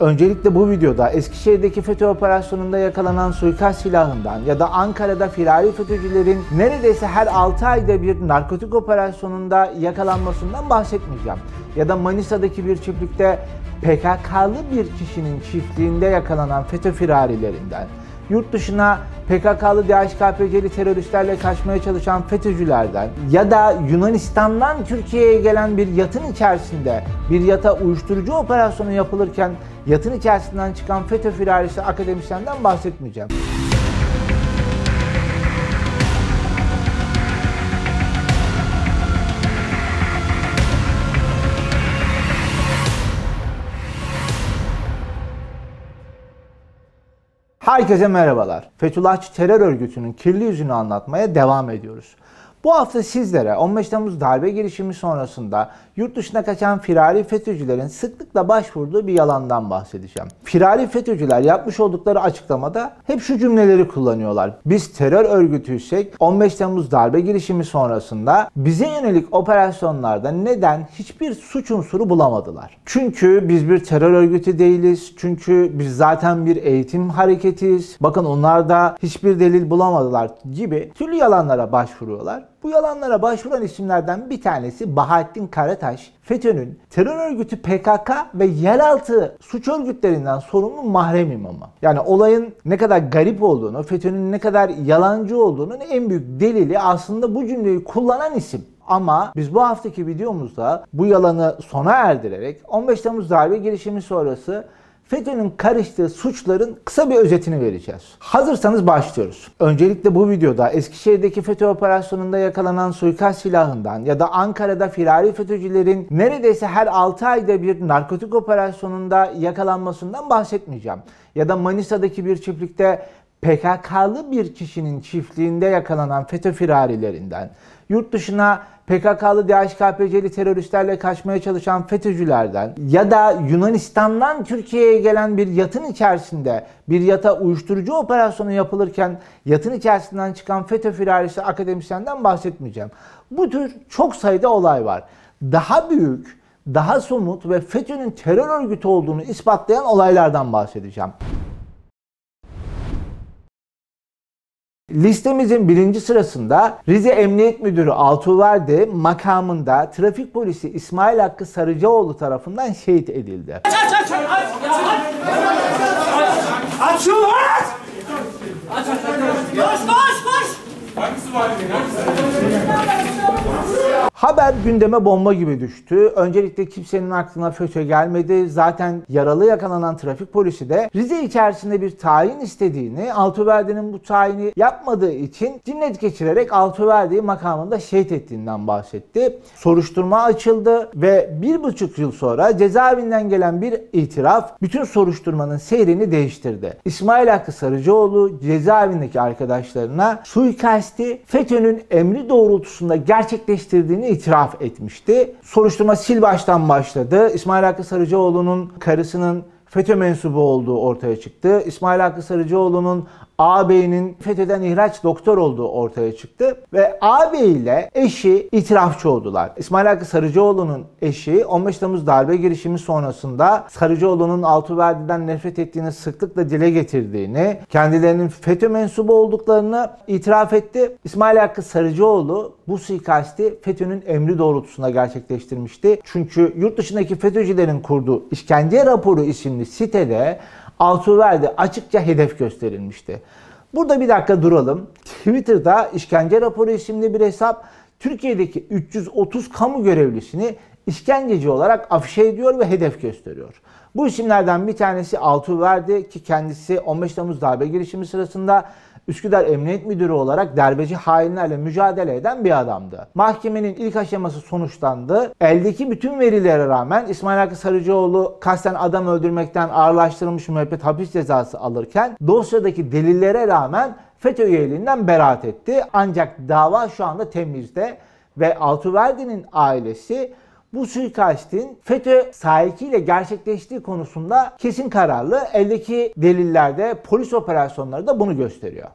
Öncelikle bu videoda Eskişehir'deki FETÖ operasyonunda yakalanan suikast silahından ya da Ankara'da firari FETÖ'cülerin neredeyse her 6 ayda bir narkotik operasyonunda yakalanmasından bahsetmeyeceğim. Ya da Manisa'daki bir çiftlikte PKK'lı bir kişinin çiftliğinde yakalanan FETÖ firarilerinden, yurt dışına PKK'lı DHKPC'li teröristlerle kaçmaya çalışan FETÖ'cülerden ya da Yunanistan'dan Türkiye'ye gelen bir yatın içerisinde bir yata uyuşturucu operasyonu yapılırken yatın içerisinden çıkan FETÖ firarisi akademisyenden bahsetmeyeceğim. Herkese merhabalar. Fethullahçı terör örgütünün kirli yüzünü anlatmaya devam ediyoruz. Bu hafta sizlere 15 Temmuz darbe girişimi sonrasında yurt dışına kaçan firari FETÖ'cülerin sıklıkla başvurduğu bir yalandan bahsedeceğim. Firari FETÖ'cüler yapmış oldukları açıklamada hep şu cümleleri kullanıyorlar. Biz terör örgütüysek 15 Temmuz darbe girişimi sonrasında bize yönelik operasyonlarda neden hiçbir suç unsuru bulamadılar? Çünkü biz bir terör örgütü değiliz. Çünkü biz zaten bir eğitim hareketiyiz. Bakın onlar da hiçbir delil bulamadılar gibi türlü yalanlara başvuruyorlar. Bu yalanlara başvuran isimlerden bir tanesi Bahattin Karataş, FETÖ'nün terör örgütü PKK ve yeraltı suç örgütlerinden sorumlu mahrem imamı. Yani olayın ne kadar garip olduğunu, FETÖ'nün ne kadar yalancı olduğunun en büyük delili aslında bu cümleyi kullanan isim. Ama biz bu haftaki videomuzda bu yalanı sona erdirerek 15 Temmuz darbe girişimi sonrası FETÖ'nün karıştığı suçların kısa bir özetini vereceğiz. Hazırsanız başlıyoruz. Öncelikle bu videoda Eskişehir'deki FETÖ operasyonunda yakalanan suikast silahından ya da Ankara'da firari FETÖ'cülerin neredeyse her 6 ayda bir narkotik operasyonunda yakalanmasından bahsetmeyeceğim. Ya da Manisa'daki bir çiftlikte PKK'lı bir kişinin çiftliğinde yakalanan FETÖ firarilerinden, yurt dışına PKK'lı DHKPC'li teröristlerle kaçmaya çalışan FETÖ'cülerden ya da Yunanistan'dan Türkiye'ye gelen bir yatın içerisinde bir yata uyuşturucu operasyonu yapılırken yatın içerisinden çıkan FETÖ firarisi akademisyenden bahsetmeyeceğim. Bu tür çok sayıda olay var. Daha büyük, daha somut ve FETÖ'nün terör örgütü olduğunu ispatlayan olaylardan bahsedeceğim. Listemizin birinci sırasında Rize Emniyet Müdürü Altuverdi makamında trafik polisi İsmail Hakkı Sarıcıoğlu tarafından şehit edildi. Aç aç aç aç aç aç şunu aç aç aç. Koş Haber gündeme bomba gibi düştü. Öncelikle kimsenin aklına FETÖ gelmedi. Zaten yaralı yakalanan trafik polisi de Rize içerisinde bir tayin istediğini, Altuverdi'nin bu tayini yapmadığı için cinnet geçirerek Altuverdi'yi makamında şehit ettiğinden bahsetti. Soruşturma açıldı ve bir buçuk yıl sonra cezaevinden gelen bir itiraf bütün soruşturmanın seyrini değiştirdi. İsmail Hakkı Sarıcıoğlu cezaevindeki arkadaşlarına suikasti FETÖ'nün emri doğrultusunda gerçekleştirdiğini itiraf etmişti. Soruşturma sil baştan başladı. İsmail Hakkı Sarıcıoğlu'nun karısının FETÖ mensubu olduğu ortaya çıktı. İsmail Hakkı Sarıcıoğlu'nun ağabeyinin FETÖ'den ihraç doktor olduğu ortaya çıktı. Ve ağabey ile eşi itirafçı oldular. İsmail Hakkı Sarıcıoğlu'nun eşi 15 Temmuz darbe girişimi sonrasında Sarıcıoğlu'nun Altıverdi'den nefret ettiğini sıklıkla dile getirdiğini, kendilerinin FETÖ mensubu olduklarını itiraf etti. İsmail Hakkı Sarıcıoğlu bu suikasti FETÖ'nün emri doğrultusunda gerçekleştirmişti. Çünkü yurt dışındaki FETÖ'cülerin kurduğu işkence raporu isimli sitede Altuverdi açıkça hedef gösterilmişti. Burada bir dakika duralım. Twitter'da işkence raporu isimli bir hesap Türkiye'deki 330 kamu görevlisini işkenceci olarak afişe ediyor ve hedef gösteriyor. Bu isimlerden bir tanesi Altuverdi ki kendisi 15 Temmuz darbe girişimi sırasında Üsküdar Emniyet Müdürü olarak derbeci hainlerle mücadele eden bir adamdı. Mahkemenin ilk aşaması sonuçlandı. Eldeki bütün verilere rağmen İsmail Hakkı Sarıcıoğlu kasten adam öldürmekten ağırlaştırılmış müebbet hapis cezası alırken dosyadaki delillere rağmen FETÖ üyeliğinden beraat etti. Ancak dava şu anda temizde ve Altuverdi'nin ailesi bu suikastin FETÖ sahikiyle gerçekleştiği konusunda kesin kararlı. Eldeki delillerde polis operasyonları da bunu gösteriyor.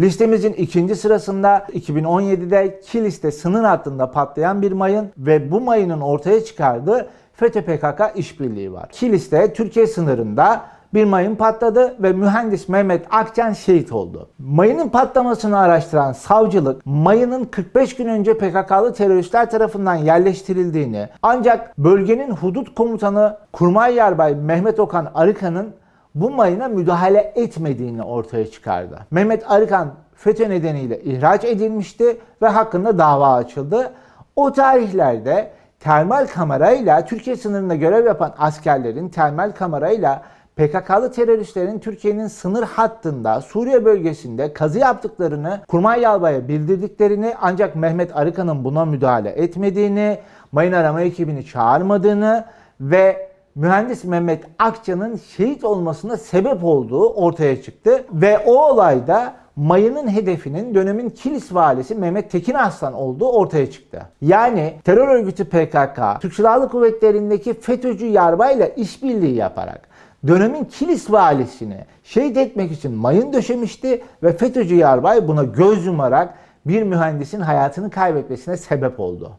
Listemizin ikinci sırasında 2017'de Kilis'te sınır hattında patlayan bir mayın ve bu mayının ortaya çıkardığı FETÖ-PKK işbirliği var. Kilis'te Türkiye sınırında bir mayın patladı ve mühendis Mehmet Akçan şehit oldu. Mayının patlamasını araştıran savcılık mayının 45 gün önce PKK'lı teröristler tarafından yerleştirildiğini ancak bölgenin hudut komutanı Kurmay Yarbay Mehmet Okan Arıkan'ın bu mayına müdahale etmediğini ortaya çıkardı. Mehmet Arıkan FETÖ nedeniyle ihraç edilmişti ve hakkında dava açıldı. O tarihlerde termal kamerayla Türkiye sınırında görev yapan askerlerin termal kamerayla PKK'lı teröristlerin Türkiye'nin sınır hattında Suriye bölgesinde kazı yaptıklarını Kurmay Yalbay'a bildirdiklerini ancak Mehmet Arıkan'ın buna müdahale etmediğini, mayın arama ekibini çağırmadığını ve mühendis Mehmet Akça'nın şehit olmasına sebep olduğu ortaya çıktı. Ve o olayda mayının hedefinin dönemin Kilis valisi Mehmet Tekin Aslan olduğu ortaya çıktı. Yani terör örgütü PKK, Türk Silahlı Kuvvetleri'ndeki FETÖ'cü yarbayla işbirliği yaparak dönemin Kilis valisini şehit etmek için mayın döşemişti ve FETÖ'cü yarbay buna göz yumarak bir mühendisin hayatını kaybetmesine sebep oldu.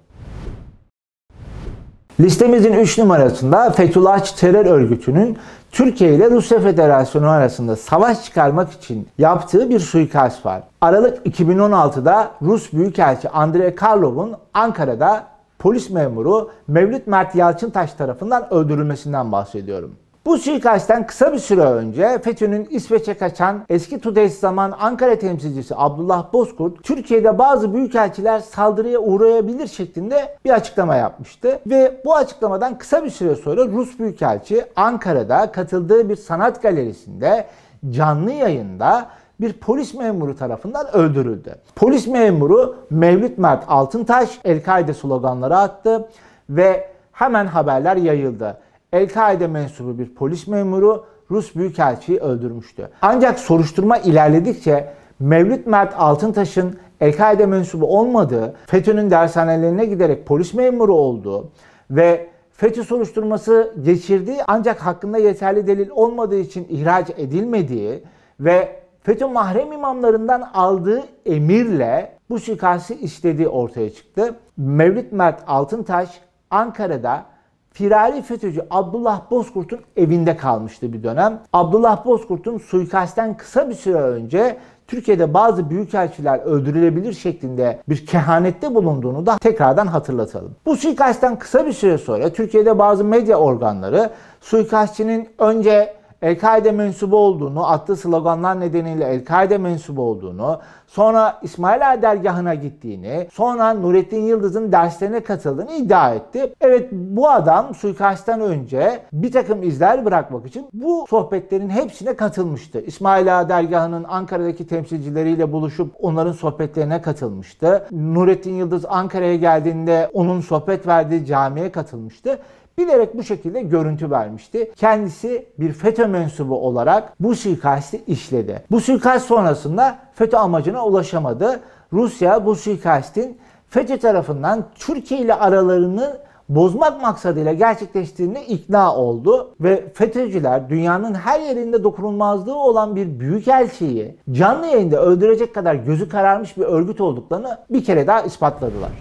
Listemizin 3 numarasında Fethullahçı terör örgütünün Türkiye ile Rusya Federasyonu arasında savaş çıkarmak için yaptığı bir suikast var. Aralık 2016'da Rus Büyükelçi Andrei Karlov'un Ankara'da polis memuru Mevlüt Mert Yalçıntaş tarafından öldürülmesinden bahsediyorum. Bu suikastten kısa bir süre önce FETÖ'nün İsveç'e kaçan eski TUDES zaman Ankara temsilcisi Abdullah Bozkurt, Türkiye'de bazı büyükelçiler saldırıya uğrayabilir şeklinde bir açıklama yapmıştı. Ve bu açıklamadan kısa bir süre sonra Rus Büyükelçi Ankara'da katıldığı bir sanat galerisinde canlı yayında bir polis memuru tarafından öldürüldü. Polis memuru Mevlüt Mert Altıntaş El-Kaide sloganları attı ve hemen haberler yayıldı. El-Kaide mensubu bir polis memuru Rus Büyükelçiyi öldürmüştü. Ancak soruşturma ilerledikçe Mevlüt Mert Altıntaş'ın El-Kaide mensubu olmadığı, FETÖ'nün dershanelerine giderek polis memuru olduğu ve FETÖ soruşturması geçirdiği ancak hakkında yeterli delil olmadığı için ihraç edilmediği ve FETÖ mahrem imamlarından aldığı emirle bu suikastı işlediği ortaya çıktı. Mevlüt Mert Altıntaş Ankara'da firari FETÖ'cü Abdullah Bozkurt'un evinde kalmıştı bir dönem. Abdullah Bozkurt'un suikastten kısa bir süre önce Türkiye'de bazı büyükelçiler öldürülebilir şeklinde bir kehanette bulunduğunu da tekrardan hatırlatalım. Bu suikastten kısa bir süre sonra Türkiye'de bazı medya organları suikastçinin önce El-Kaide mensubu olduğunu, attığı sloganlar nedeniyle El-Kaide mensubu olduğunu, sonra İsmail Ağa dergahına gittiğini, sonra Nurettin Yıldız'ın derslerine katıldığını iddia etti. Evet bu adam suikastten önce bir takım izler bırakmak için bu sohbetlerin hepsine katılmıştı. İsmail Ağa dergahının Ankara'daki temsilcileriyle buluşup onların sohbetlerine katılmıştı. Nurettin Yıldız Ankara'ya geldiğinde onun sohbet verdiği camiye katılmıştı bilerek bu şekilde görüntü vermişti. Kendisi bir FETÖ mensubu olarak bu suikasti işledi. Bu suikast sonrasında FETÖ amacına ulaşamadı. Rusya bu suikastin FETÖ tarafından Türkiye ile aralarını bozmak maksadıyla gerçekleştiğine ikna oldu ve FETÖ'cüler dünyanın her yerinde dokunulmazlığı olan bir büyükelçiyi canlı yayında öldürecek kadar gözü kararmış bir örgüt olduklarını bir kere daha ispatladılar.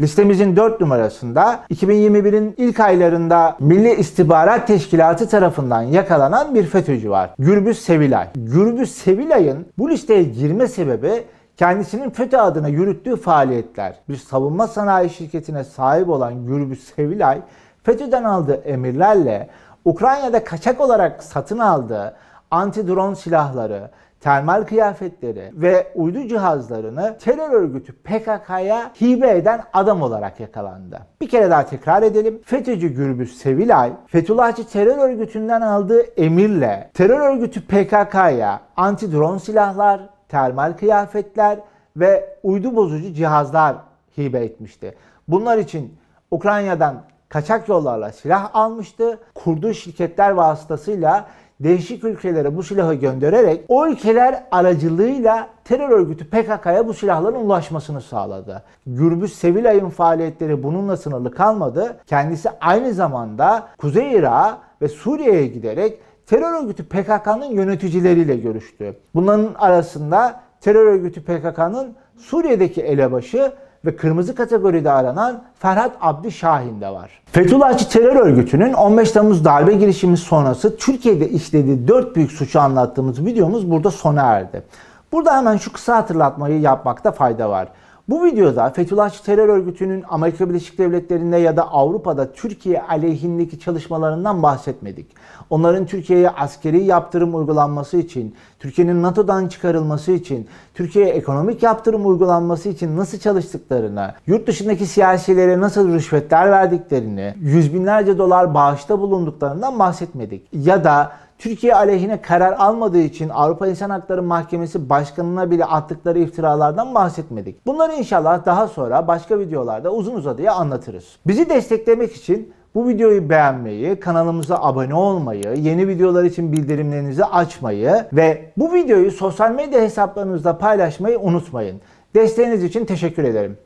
Listemizin 4 numarasında 2021'in ilk aylarında Milli İstihbarat Teşkilatı tarafından yakalanan bir FETÖ'cü var. Gürbüz Sevilay. Gürbüz Sevilay'ın bu listeye girme sebebi kendisinin FETÖ adına yürüttüğü faaliyetler. Bir savunma sanayi şirketine sahip olan Gürbüz Sevilay, FETÖ'den aldığı emirlerle Ukrayna'da kaçak olarak satın aldığı anti-drone silahları, termal kıyafetleri ve uydu cihazlarını terör örgütü PKK'ya hibe eden adam olarak yakalandı. Bir kere daha tekrar edelim. FETÖ'cü Gürbüz Sevilay, Fethullahçı terör örgütünden aldığı emirle terör örgütü PKK'ya anti-drone silahlar, termal kıyafetler ve uydu bozucu cihazlar hibe etmişti. Bunlar için Ukrayna'dan kaçak yollarla silah almıştı. Kurduğu şirketler vasıtasıyla değişik ülkelere bu silahı göndererek o ülkeler aracılığıyla terör örgütü PKK'ya bu silahların ulaşmasını sağladı. Gürbüz Sevilay'ın faaliyetleri bununla sınırlı kalmadı. Kendisi aynı zamanda Kuzey Irak'a ve Suriye'ye giderek terör örgütü PKK'nın yöneticileriyle görüştü. Bunların arasında terör örgütü PKK'nın Suriye'deki elebaşı ve kırmızı kategoride aranan Ferhat Abdi Şahin de var. Fethullahçı terör örgütünün 15 Temmuz darbe girişimi sonrası Türkiye'de işlediği 4 büyük suçu anlattığımız videomuz burada sona erdi. Burada hemen şu kısa hatırlatmayı yapmakta fayda var. Bu videoda Fethullahçı terör örgütünün Amerika Birleşik Devletleri'nde ya da Avrupa'da Türkiye aleyhindeki çalışmalarından bahsetmedik. Onların Türkiye'ye askeri yaptırım uygulanması için, Türkiye'nin NATO'dan çıkarılması için, Türkiye'ye ekonomik yaptırım uygulanması için nasıl çalıştıklarını, yurt dışındaki siyasilere nasıl rüşvetler verdiklerini, yüz binlerce dolar bağışta bulunduklarından bahsetmedik. Ya da Türkiye aleyhine karar almadığı için Avrupa İnsan Hakları Mahkemesi Başkanı'na bile attıkları iftiralardan bahsetmedik. Bunları inşallah daha sonra başka videolarda uzun uzadıya anlatırız. Bizi desteklemek için bu videoyu beğenmeyi, kanalımıza abone olmayı, yeni videolar için bildirimlerinizi açmayı ve bu videoyu sosyal medya hesaplarınızda paylaşmayı unutmayın. Desteğiniz için teşekkür ederim.